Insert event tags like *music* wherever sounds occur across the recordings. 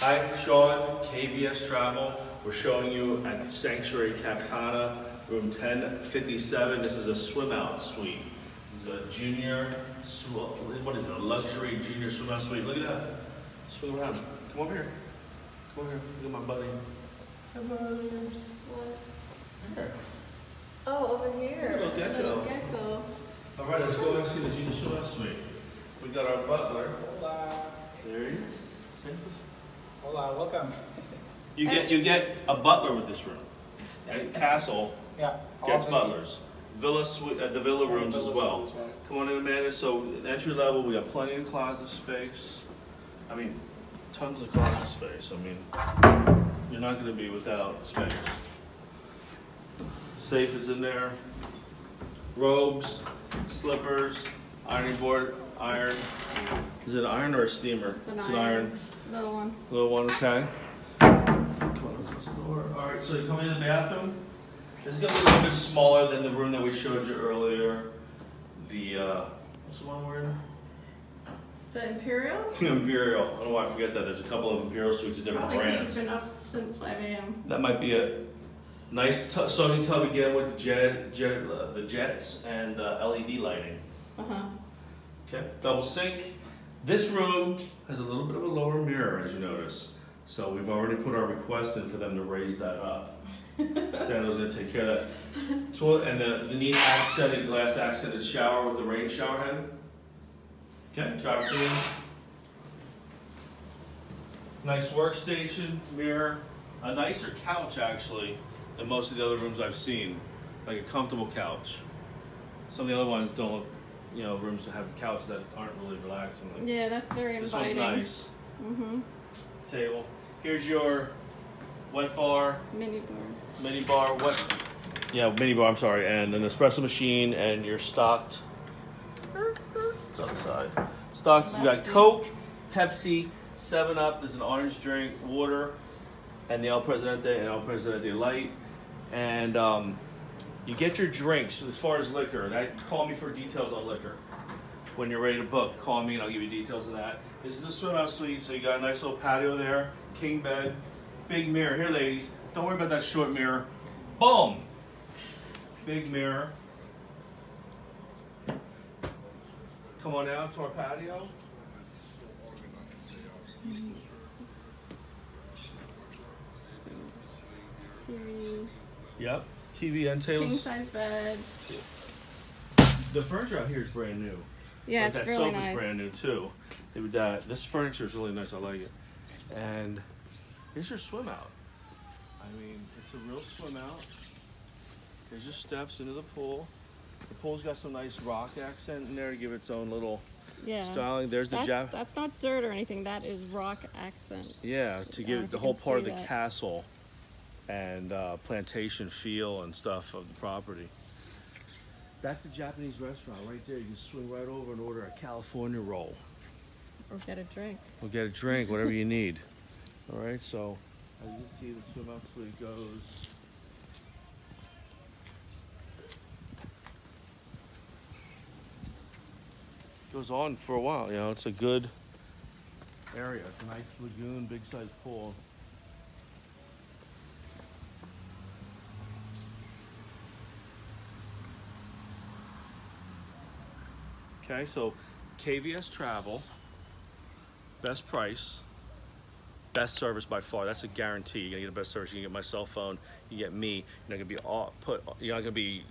Hi, Sean, KVS Travel. We're showing you at the Sanctuary Cap Cana, room 1057. This is a swim out suite. This is a junior, sw- what is it, a luxury junior swim out suite. Look at that. Swing around. Come over here. Come over here. Look at my buddy. Hi, buddy. What? Here. Oh, over here. Little gecko. Little gecko. All right, let's go and see the junior swim out suite. We got our butler. Hola. There he is. Say this. Hola, welcome. You get you get a butler with this room. Castle Yeah. gets butlers. Villa suite, uh, the villa rooms as well. Suites, right. Come on in, Amanda. So entry level, we got plenty of closet space. I mean, tons of closet space. I mean, you're not going to be without space. Safe is in there. Robes, slippers, ironing board, iron. Is it iron or a steamer? It's an iron. iron. Little one. Little one, okay. Come on, close the door. All right, so you come in the bathroom. This is gonna be a little bit smaller than the room that we showed you earlier. The, uh, what's the one we're in? The Imperial? The *laughs* Imperial. I don't know why I forget that. There's a couple of Imperial suites of different Probably 'cause brands. you've been up since 5 a.m. That might be a nice t- soaking tub again with the jet, jet, uh, the jets and uh, LED lighting. Uh huh. Okay, double sink. This room has a little bit of a lower mirror, as you notice. So we've already put our request in for them to raise that up. *laughs* Sandra's gonna take care of that. Toilet and the, the neat accented, glass accented shower with the rain shower head. Okay, drop it in. Nice workstation, mirror, a nicer couch actually than most of the other rooms I've seen. Like a comfortable couch. Some of the other ones don't look, you know, rooms that have couches that aren't really relaxing. Like, Yeah, that's very this inviting. one's nice. Mm-hmm. Table. Here's your wet bar, Mini bar. mini bar, wet. Yeah, mini bar. I'm sorry, and an espresso machine, and your stocked. It's on the side. Stocked. You got Coke, Pepsi, Seven Up. There's an orange drink, water, and the El Presidente and El Presidente Light, and um, you get your drinks as far as liquor. And I call me for details on liquor. When you're ready to book, call me and I'll give you details of that. This is the swim out suite, so you got a nice little patio there, king bed, big mirror. Here, ladies, don't worry about that short mirror. Boom! Big mirror. Come on out to our patio. TV. Yep. TV and King size bed. The furniture out here is brand new. Yeah, Like that really sofa's nice. brand new too. They would, uh, this furniture is really nice. I like it. And here's your swim out. I mean, it's a real swim out. There's your steps into the pool. The pool's got some nice rock accent in there to give its own little Yeah. styling. There's the That's, Jap. that's not dirt or anything. That is rock accent. Yeah, to give it the whole part of the that. castle and uh, plantation feel and stuff of the property. That's a Japanese restaurant right there. You can swing right over and order a California roll. Or get a drink. We'll get a drink, whatever you need. All right, so as you see, the swim out suite goes. Goes on for a while, you know. It's a good area. It's a nice lagoon, big size pool. Okay, so KVS Travel, best price, best service by far. That's a guarantee. You're gonna get the best service. You can get my cell phone. You get me. You're not gonna be all, put. You're not gonna be.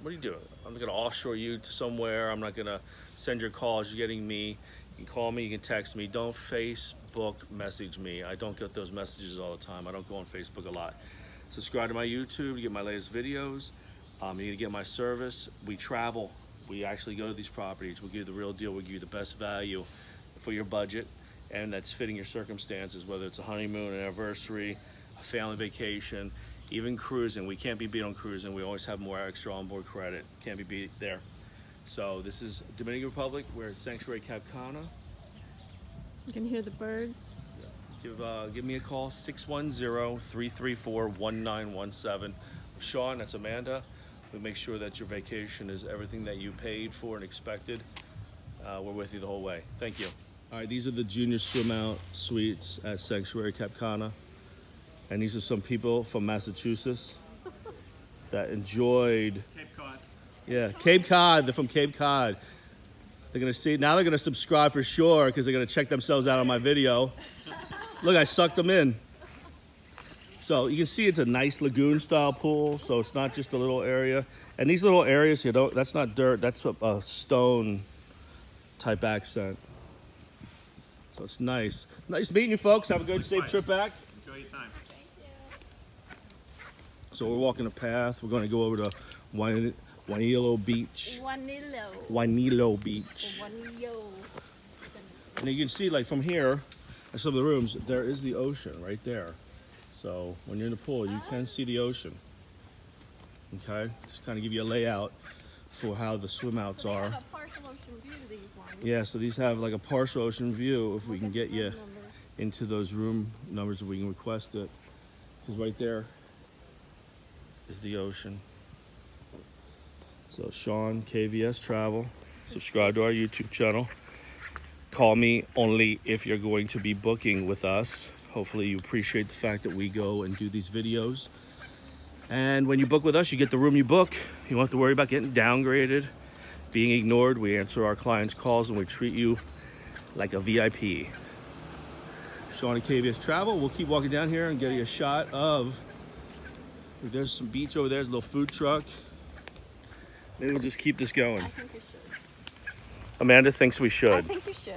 What are you doing? I'm not gonna offshore you to somewhere. I'm not gonna send your calls. You're getting me. You can call me. You can text me. Don't Facebook message me. I don't get those messages all the time. I don't go on Facebook a lot. Subscribe to my YouTube to get my latest videos. Um, you need to get my service. We travel. We actually go to these properties. We'll give you the real deal. We'll give you the best value for your budget, and that's fitting your circumstances, whether it's a honeymoon, an anniversary, a family vacation, even cruising. We can't be beat on cruising. We always have more extra onboard credit. Can't be beat there. So this is Dominican Republic. We're at Sanctuary Cap Cana. You can hear the birds. Give, uh, give me a call, 610-334-1917. Sean, that's Amanda. We make sure that your vacation is everything that you paid for and expected. Uh, we're with you the whole way. Thank you. All right, these are the junior swim out suites at Sanctuary Cap Cana. And these are some people from Massachusetts *laughs* that enjoyed, Cape Cod. yeah, Cape Cod. They're from Cape Cod. They're gonna see, now they're gonna subscribe for sure because they're gonna check themselves out on my video. *laughs* Look, I sucked them in. So you can see it's a nice lagoon style pool. So it's not just a little area. And these little areas here, don't, that's not dirt, that's a, a stone type accent. So it's nice. Nice meeting you folks. Have a good, safe trip back. Enjoy your time. Thank you. So we're walking a path. We're gonna go over to Wan- Juanillo Beach. Juanillo. Juanillo Beach. Juanillo. And you can see like from here, some of the rooms, there is the ocean right there. So when you're in the pool, you uh-huh. can see the ocean. Okay, just kind of give you a layout for how the swim outs So are. have a partial ocean view, these ones. Yeah, so these have like a partial ocean view if we can Look get you numbers. into those room numbers if we can request it. Because right there is the ocean. So Sean, KVS Travel, subscribe to our YouTube channel. Call me only if you're going to be booking with us. Hopefully you appreciate the fact that we go and do these videos. And when you book with us, you get the room you book. You won't have to worry about getting downgraded, being ignored. We answer our clients' calls and we treat you like a VIP. Sean at KVS Travel. We'll keep walking down here and get you a shot of. There's some beach over there. There's a little food truck. Maybe we'll just keep this going. I think you should. Amanda thinks we should. I think you should.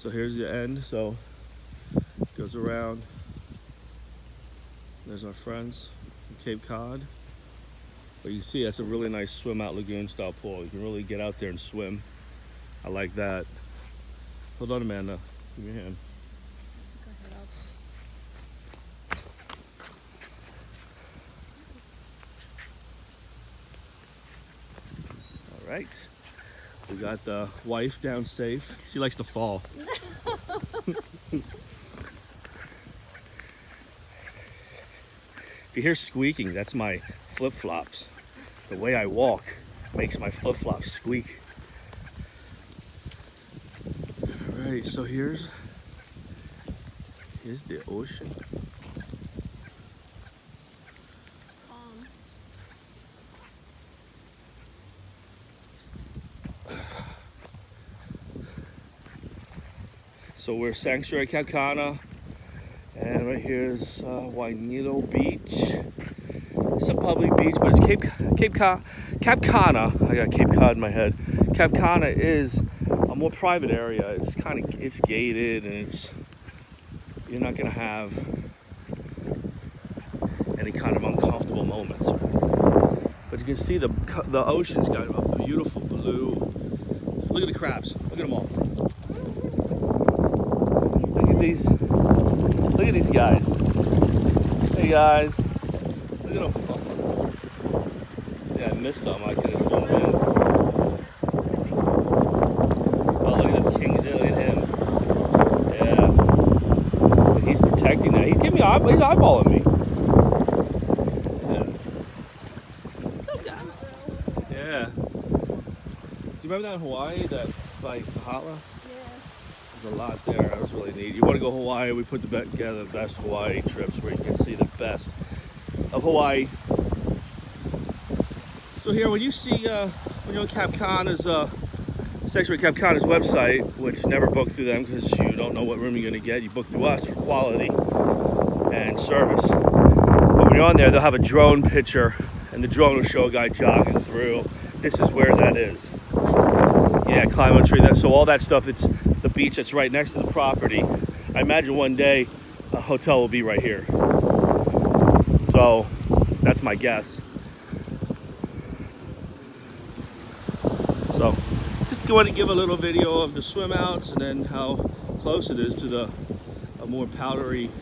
So here's the end. So it goes around. There's our friends Cape Cod. But you see, that's a really nice swim out lagoon style pool. You can really get out there and swim. I like that. Hold on, Amanda. Give me a hand. All right. Got the wife down safe. She likes to fall. if you hear squeaking, that's my flip flops. The way I walk makes my flip flops squeak. All right, so here's here's the ocean. So we're Sanctuary Cap Cana, and right here is uh, Juanillo Beach. It's a public beach, but it's Cape Cape Ca-. I got Cape Cod in my head. Cap Cana is a more private area. It's kind of it's gated, and it's you're not gonna have any kind of uncomfortable moments. But you can see the the ocean's got a beautiful blue. Look at the crabs. Look at them all. Look at these. Look at these guys. Hey guys. Look at them. Yeah, I missed them. I could have zoomed in. Oh, look at the king there. Look at him. Yeah. He's protecting that. He's giving me eye. He's eyeballing me. Yeah. so good. Yeah. Do you remember that in Hawaii? That like Kahala? Yeah. There's a lot there. That was really neat. You want to go Hawaii? We put together the best Hawaii trips where you can see the best of Hawaii. So here, when you see uh, when you're on Cap Cana's uh, Sanctuary Cap Cana's website, which never book through them because you don't know what room you're going to get. You book through us for quality and service. But when you're on there, they'll have a drone picture, and the drone will show a guy jogging through. This is where that is. Yeah, climb a tree. That so all that stuff. It's the beach that's right next to the property. I imagine one day a hotel will be right here. So that's my guess. So just going to give a little video of the swim outs and then how close it is to the a more powdery,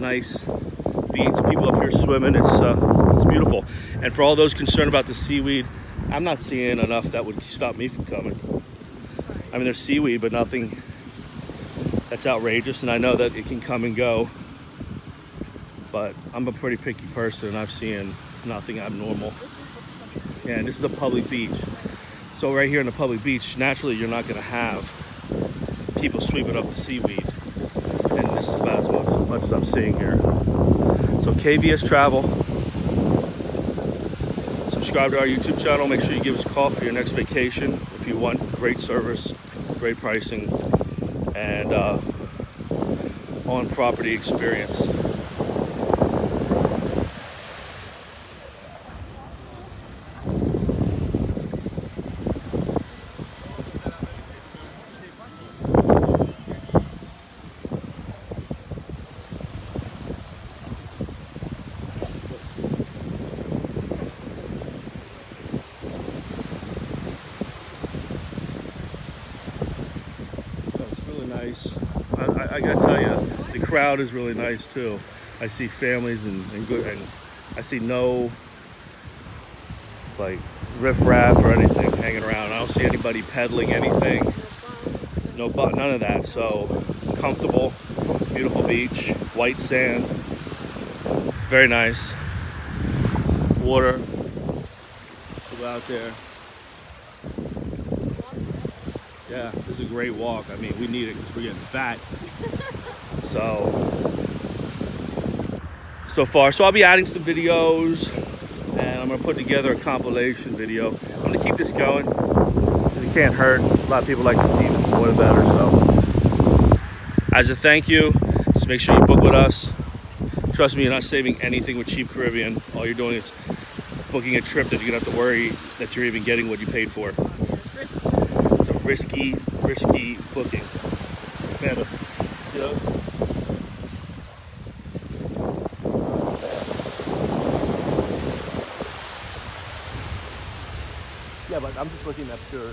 nice beach. People up here swimming. It's uh, it's beautiful. And for all those concerned about the seaweed, I'm not seeing enough that would stop me from coming. I mean, there's seaweed, but nothing that's outrageous, and I know that it can come and go. but I'm a pretty picky person I've seen nothing abnormal. Yeah, and this is a public beach. So right here in the public beach, naturally you're not gonna have people sweeping up the seaweed. And this is about as much, as much as I'm seeing here. So KVS Travel. Subscribe to our YouTube channel. Make sure you give us a call for your next vacation if you want great service, great pricing, and uh, on property experience. So it's really nice. I, gotta tell you, the crowd is really nice too. I see families and, and good, and I see no like riffraff or anything hanging around. I don't see anybody peddling anything. No, but none of that. So comfortable, beautiful beach, white sand, very nice. Water. Go out there. Yeah, this is a great walk. I mean, we need it because we're getting fat. *laughs* So, so far. So I'll be adding some videos and I'm gonna put together a compilation video. I'm gonna keep this going. It can't hurt. A lot of people like to see more the better. So, as a thank you, just make sure you book with us. Trust me, you're not saving anything with Cheap Caribbean. All you're doing is booking a trip that you're gonna have to worry that you're even getting what you paid for. It's risky. It's a risky, risky booking. Amanda, you know? Yeah, but I'm just looking at pure.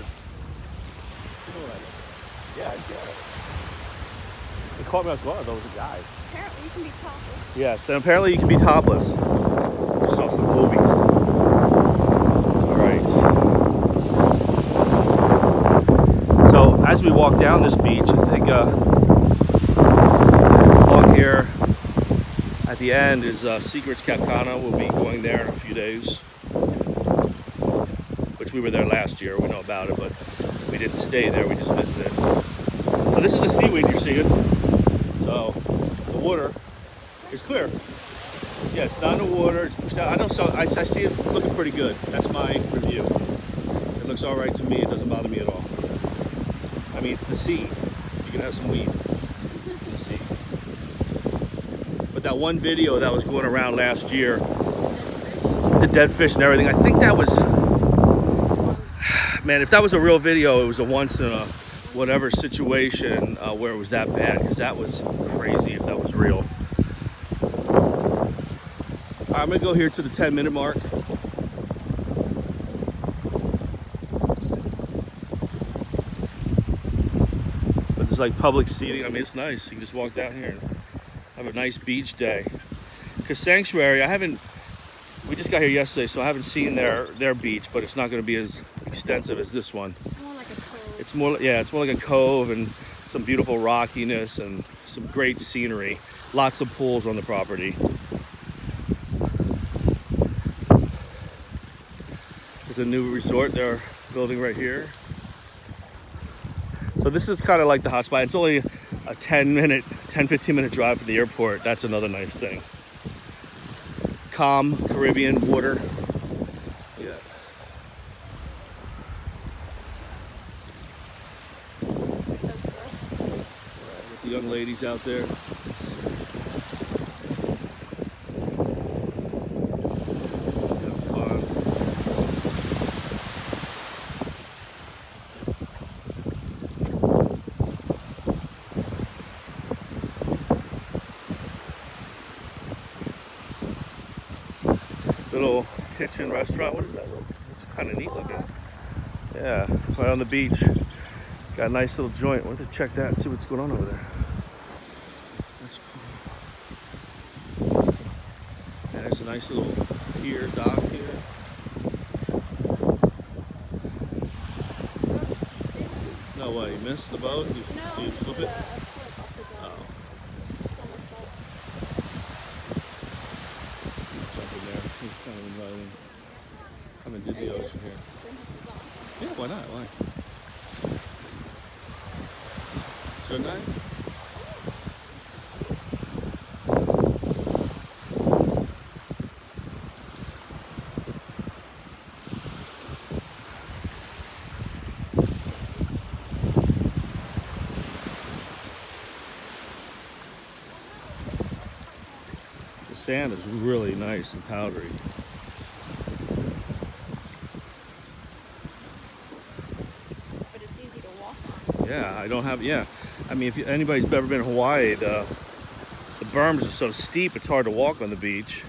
Yeah, I get it. It caught me off guard. That was a guy. Apparently, you can be topless. Yes, and apparently you can be topless. I Just saw some movies. All right. So as we walk down this beach, I think uh, along here at the end is uh, Secrets Cap Cana. We'll be going there in a few days. Which we were there last year. We know about it, but we didn't stay there. We just visited. So this is the seaweed you're seeing. So the water is clear. Yeah, it's not in the water. It's pushed out. I don't. So I, I see it looking pretty good. That's my review. It looks all right to me. It doesn't bother me at all. It's the sea. You can have some weed the sea. But that one video that was going around last year, the dead fish and everything. I think that was, *sighs* man. If that was a real video, it was a once in a whatever situation uh, where it was that bad. Because that was crazy. If that was real. All right, I'm gonna go here to the 10 minute mark. There's like public seating. I mean, it's nice. You can just walk down here and have a nice beach day. Cause Sanctuary, I haven't, we just got here yesterday, so I haven't seen their, their beach, but it's not gonna be as extensive as this one. It's more like a cove. It's more, yeah, it's more like a cove and some beautiful rockiness and some great scenery. Lots of pools on the property. There's a new resort they're building right here. So this is kind of like the hotspot. It's only a 10 minute, 10, 15 minute drive from the airport. That's another nice thing. Calm Caribbean water. Yeah. With the young ladies out there. Little kitchen restaurant. What is that? It's kind of neat looking. Yeah, right on the beach. Got a nice little joint. Have to check that and see what's going on over there. That's cool. Yeah, there's a nice little pier dock here. No way, you missed the boat? You, No. you flip it? uh, flip off the boat. Oh. It's on the boat. Haven't uh, did the ocean here. Yeah, why not? Why? Shouldn't I? The sand is really nice and powdery. But it's easy to walk on. *laughs* Yeah, I don't have. Yeah, I mean, if anybody's ever been in Hawaii, the the berms are so steep it's hard to walk on the beach.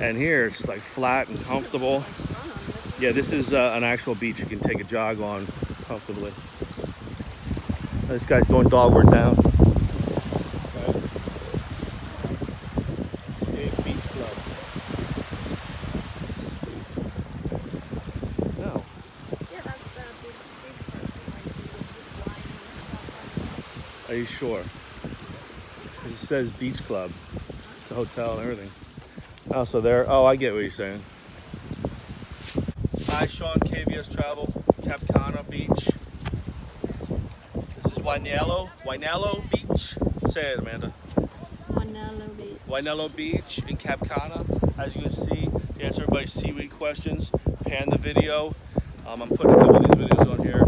And here it's like flat and comfortable. Like run on this. Yeah, this is uh, an actual beach you can take a jog on comfortably. This guy's going dogward down. Escape Beach Club. No. Yeah, that's the big, big person. Like, you would just line and stuff Are you sure? 'Cause it says beach club. It's a hotel and everything. Oh, so there. Oh, I get what you're saying. Hi, Sean, KVS Travel, Cap Cana Beach. This is Juanillo, Juanillo Beach. Say it, Amanda. like that. Manalo Beach. Juanillo Beach in Cap Cana. As you can see, to answer everybody's seaweed questions, pan the video. Um, I'm putting a couple of these videos on here.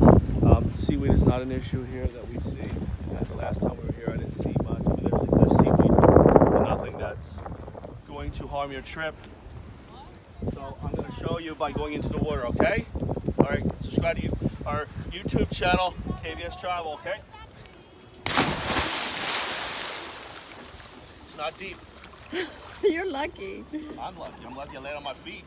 Um, seaweed is not an issue here that we see. Last time we were here, I didn't see much. But there's, there's seaweed, but nothing that's going to harm your trip. So I'm going to show you by going into the water, okay? All right, subscribe to you, our YouTube channel, KVS Travel, okay? It's not deep. *laughs* You're lucky. I'm lucky. I'm lucky I land on my feet.